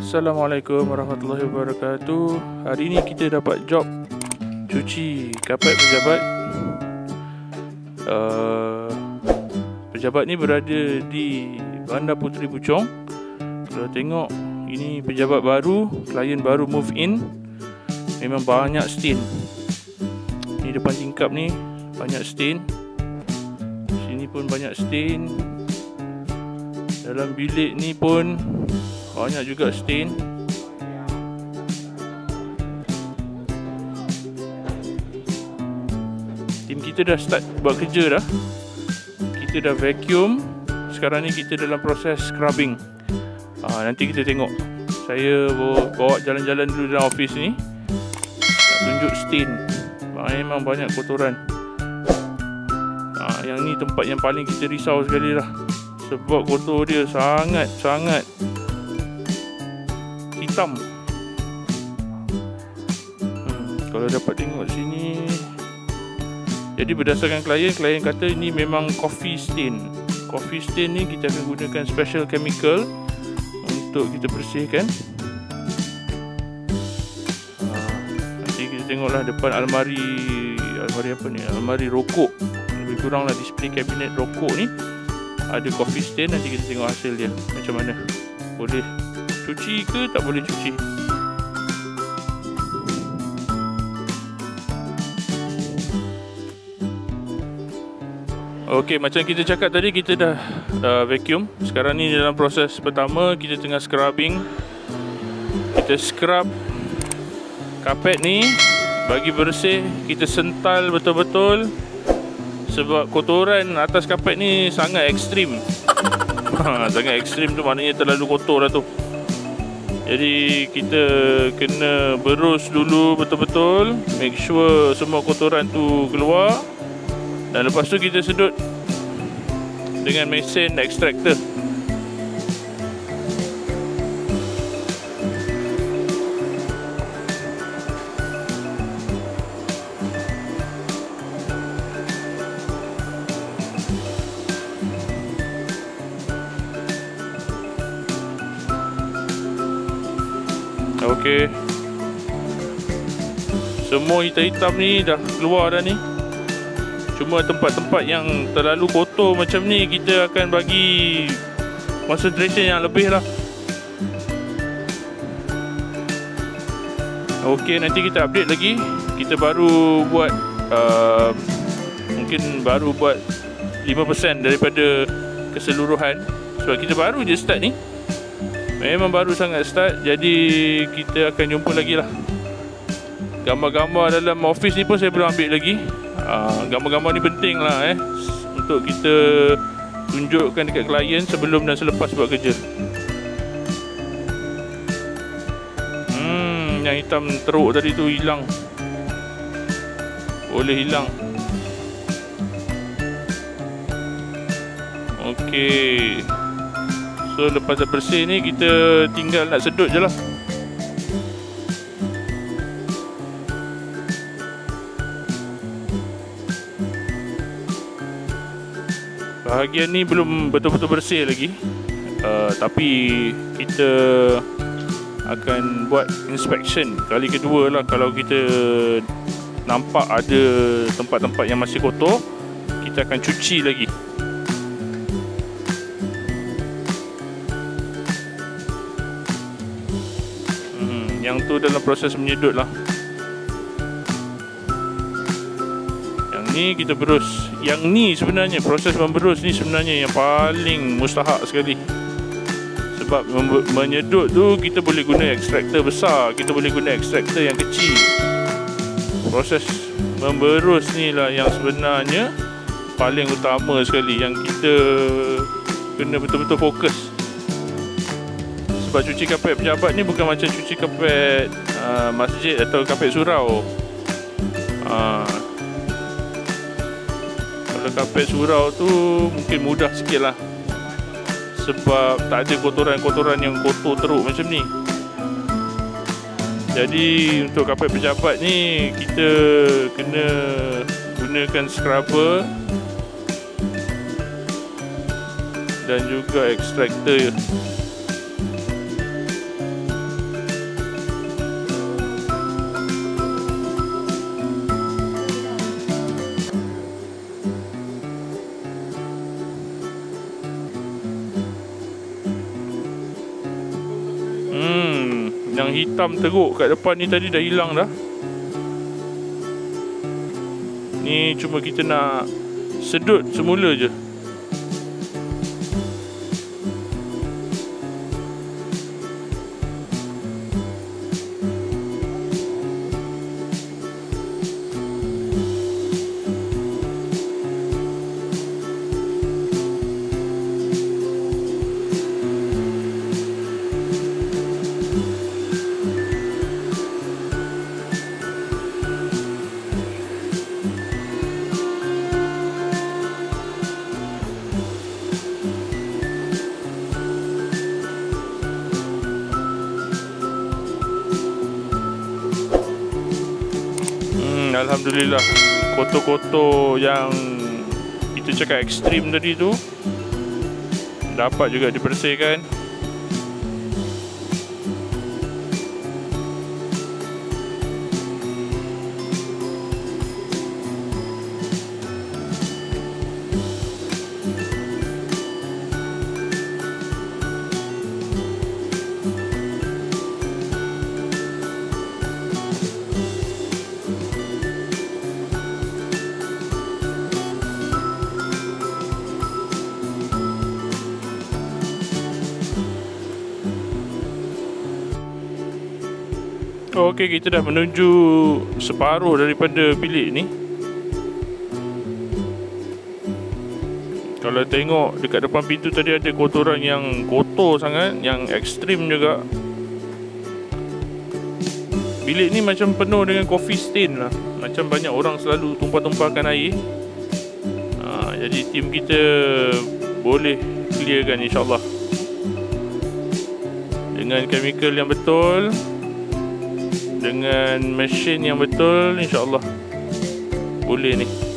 Assalamualaikum warahmatullahi wabarakatuh. Hari ini kita dapat job Cuci kapet pejabat. Uh, Pejabat ni berada di Bandar Puteri Puchong. Kalau tengok Ini pejabat baru Klien baru move in. Memang banyak stain. Ni depan tingkap ni Banyak stain. Sini pun banyak stain. Dalam bilik ni pun banyak juga stain Tim kita dah start buat kerja dah. Kita dah vacuum. Sekarang ni kita dalam proses scrubbing. Ha, Nanti kita tengok. Saya bawa jalan-jalan dulu dalam office ni. Nak tunjuk stain Memang banyak kotoran. Ha, Yang ni tempat yang paling kita risau sekali lah. Sebab kotor dia sangat-sangat hitam. Hmm, Kalau dapat tengok sini Jadi berdasarkan klien Klien kata ini memang coffee stain. Coffee stain ni kita akan gunakan special chemical Untuk kita bersihkan. Ah, Nanti kita tengoklah depan almari Almari apa ni? Almari rokok. Lebih kurang lah display kabinet rokok ni. Ada coffee stain Nanti kita tengok hasil dia. Macam mana? Boleh cuci ke tak boleh cuci Okey, macam kita cakap tadi kita dah uh, vacuum. Sekarang ni dalam proses pertama kita tengah scrubbing. Kita scrub kapet ni bagi bersih, kita sental betul-betul sebab kotoran atas kapet ni sangat ekstrim. Ha, sangat ekstrim tu maknanya terlalu kotor lah tu. Jadi kita kena berus dulu betul-betul. Make sure semua kotoran tu keluar. Dan lepas tu kita sedut Dengan mesin extractor Okey. Semua hitam-hitam ni dah keluar dah ni. Cuma tempat-tempat yang terlalu kotor macam ni kita akan bagi concentration yang lebih lah. Okey, nanti kita update lagi. Kita baru buat uh, mungkin baru buat 5% daripada keseluruhan sebab kita baru je start ni. Memang baru sangat start Jadi kita akan jumpa lagi lah. Gambar-gambar dalam office ni pun saya belum ambil lagi. Ah, Gambar-gambar ni penting lah eh Untuk kita tunjukkan dekat klien sebelum dan selepas buat kerja. Hmm, yang hitam teruk tadi tu hilang. Boleh hilang. Okey So lepas dah bersih ni kita tinggal nak sedut je lah. Bahagian ni belum betul-betul bersih lagi. Uh, Tapi kita akan buat inspection kali kedua lah. Kalau kita nampak ada tempat-tempat yang masih kotor Kita akan cuci lagi Yang tu dalam proses menyedut lah. Yang ni kita berus. Yang ni sebenarnya Proses memberus ni sebenarnya Yang paling mustahak sekali. Sebab menyedut tu Kita boleh guna ekstraktor besar Kita boleh guna ekstraktor yang kecil. Proses memberus ni lah Yang sebenarnya Paling utama sekali Yang kita Kena betul-betul fokus sebab cuci kapet pejabat ni bukan macam cuci kapet uh, masjid atau kapet surau. Uh, kalau kapet surau tu mungkin mudah sikit lah. Sebab tak ada kotoran-kotoran yang kotor teruk macam ni. Jadi untuk kapet pejabat ni kita kena gunakan scrubber dan juga extractor Yang hitam teruk kat depan ni tadi dah hilang dah. Ni cuma kita nak sedut semula je Alhamdulillah. Kotor-kotor yang Kita cakap ekstrim tadi tu Dapat juga dibersihkan Oh, Okey, kita dah menuju separuh daripada bilik ni. Kalau tengok dekat depan pintu tadi ada kotoran yang kotor sangat, yang ekstrim juga. Bilik ni macam penuh dengan coffee stain lah. Macam banyak orang selalu tumpah-tumpahkan air. Ha, jadi tim kita boleh clearkan insyaAllah. Dengan chemical yang betul dengan mesin yang betul insyaallah. Boleh ni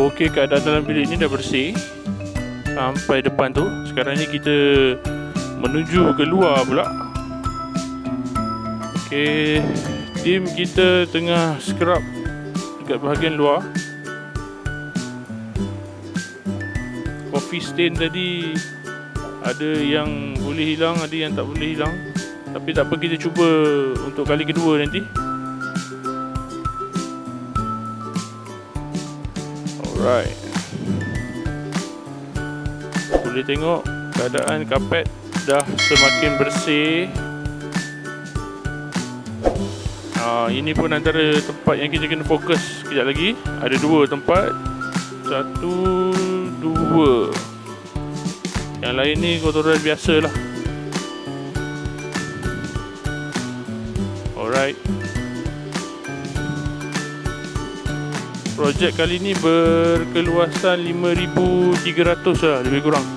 Okey, keadaan dalam bilik ni dah bersih. Sampai depan tu Sekarang ni kita Menuju ke luar pula. Okey Tim kita tengah scrub Dekat bahagian luar. Coffee stain tadi Ada yang boleh hilang Ada yang tak boleh hilang. Tapi tak apa kita cuba Untuk kali kedua nanti Alright. Boleh tengok keadaan kapet dah semakin bersih. Ah, ini pun antara tempat yang kita kena fokus kejap lagi. Ada dua tempat. Satu, dua. Yang lain ni kotoran biasa lah. Alright. Projek kali ni berkeluasan 5300 lah lebih kurang.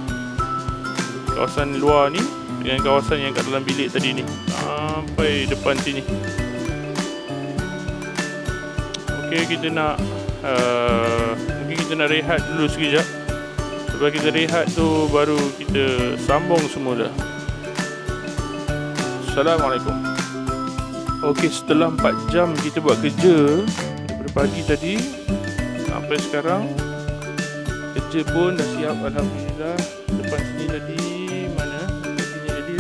Kawasan luar ni dengan kawasan yang kat dalam bilik tadi ni. Sampai depan sini. Ok kita nak uh, Mungkin kita nak rehat dulu sekejap. Lepas kita rehat tu baru kita sambung semula. Assalamualaikum. Ok setelah 4 jam kita buat kerja pagi tadi. Sampai sekarang. Kerja pun dah siap Alhamdulillah. Depan sini tadi mana? Sini tadi.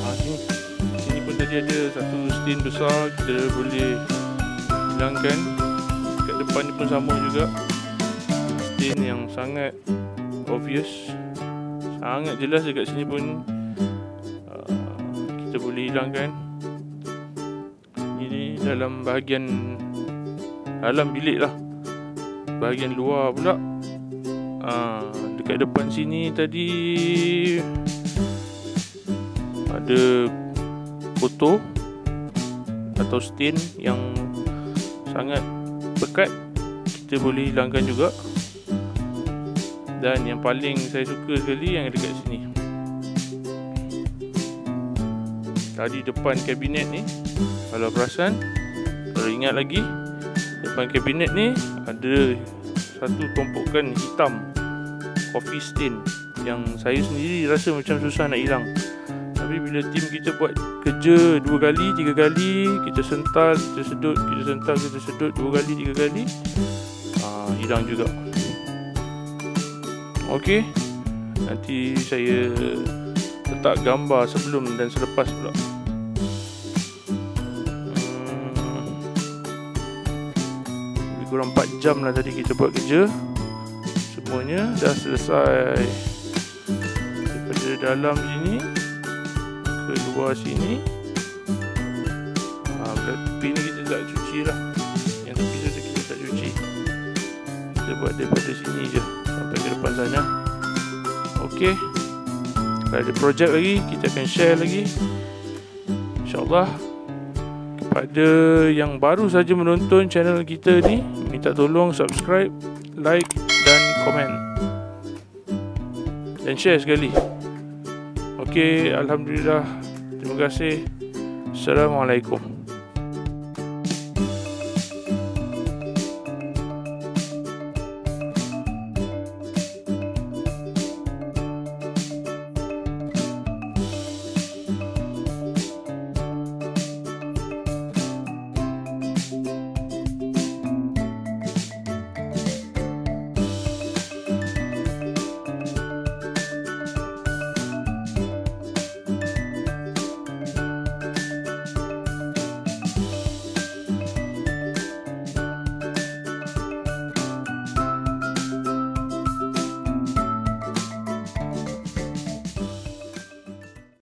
Ha, sini sini pun tadi ada satu stain besar. Kita boleh hilangkan. Kat depan ni pun sama juga. Stain yang sangat obvious. Sangat jelas dekat sini pun uh, kita boleh hilangkan. Ini dalam bahagian dalam bilik lah. Bahagian luar pula. Ha, dekat depan sini tadi ada foto atau stain yang sangat pekat. Kita boleh hilangkan juga. Dan yang paling saya suka sekali yang dekat sini. Tadi depan kabinet ni kalau perasan kalau ingat lagi depan kabinet ni ada satu tumpukan hitam. Coffee stain yang saya sendiri rasa macam susah nak hilang. Tapi bila tim kita buat kerja dua kali, tiga kali kita sental, kita sedut, kita sental, kita sedut dua kali, tiga kali aa, ah, hilang juga. Ok nanti saya letak gambar sebelum dan selepas pula kurang 4 jam lah tadi kita buat kerja. Semuanya dah selesai. Daripada dalam sini Ke luar sini. Ha, Tepi ni kita tak cuci lah. Yang tepi tu kita tak cuci. Kita buat daripada sini je Sampai ke depan sana. Okay Kalau ada projek lagi Kita akan share lagi. InsyaAllah Kepada yang baru saja menonton channel kita ni minta tolong subscribe, like dan komen. Dan share sekali. Okey, alhamdulillah. Terima kasih. Assalamualaikum.